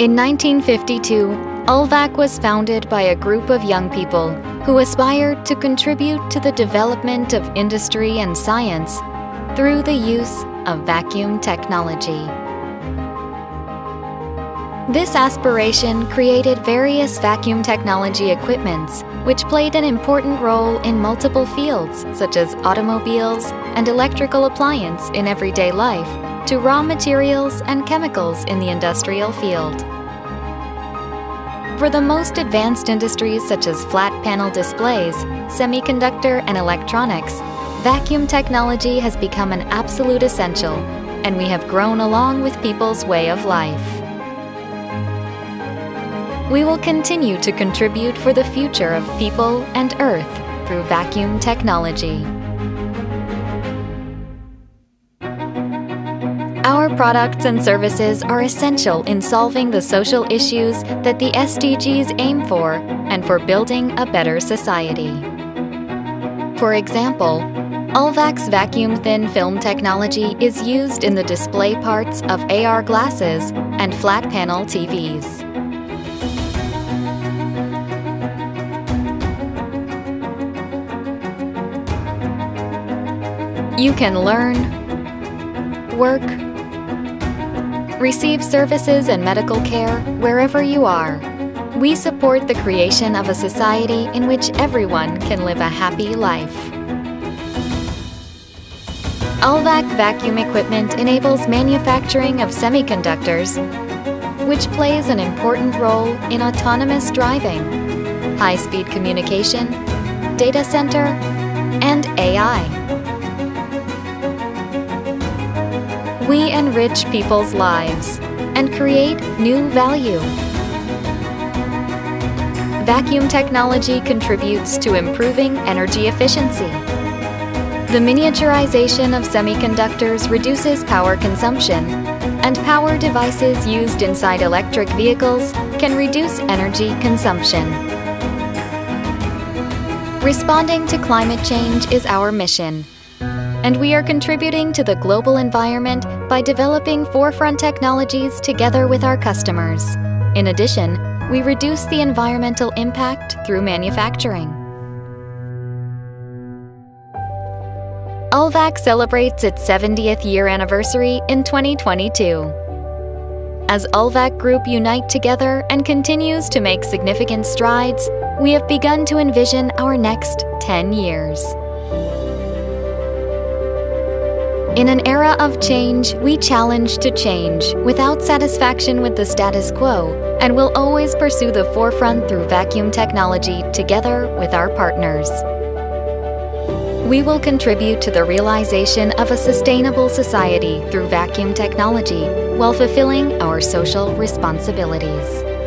In 1952, ULVAC was founded by a group of young people who aspired to contribute to the development of industry and science through the use of vacuum technology. This aspiration created various vacuum technology equipments which played an important role in multiple fields such as automobiles and electrical appliance in everyday life to raw materials and chemicals in the industrial field. For the most advanced industries such as flat panel displays, semiconductor and electronics, vacuum technology has become an absolute essential, and we have grown along with people's way of life. We will continue to contribute for the future of people and Earth through vacuum technology. Our products and services are essential in solving the social issues that the SDGs aim for and for building a better society. For example, ULVAC's vacuum thin film technology is used in the display parts of AR glasses and flat panel TVs. You can learn, work, receive services and medical care wherever you are. We support the creation of a society in which everyone can live a happy life. ULVAC vacuum equipment enables manufacturing of semiconductors, which plays an important role in autonomous driving, high-speed communication, data center, and AI. Enrich people's lives and create new value. Vacuum technology contributes to improving energy efficiency. The miniaturization of semiconductors reduces power consumption, and power devices used inside electric vehicles can reduce energy consumption. Responding to climate change is our mission and we are contributing to the global environment by developing forefront technologies together with our customers. In addition, we reduce the environmental impact through manufacturing. ULVAC celebrates its 70th year anniversary in 2022. As ULVAC Group unite together and continues to make significant strides, we have begun to envision our next 10 years. In an era of change, we challenge to change without satisfaction with the status quo and will always pursue the forefront through vacuum technology together with our partners. We will contribute to the realization of a sustainable society through vacuum technology while fulfilling our social responsibilities.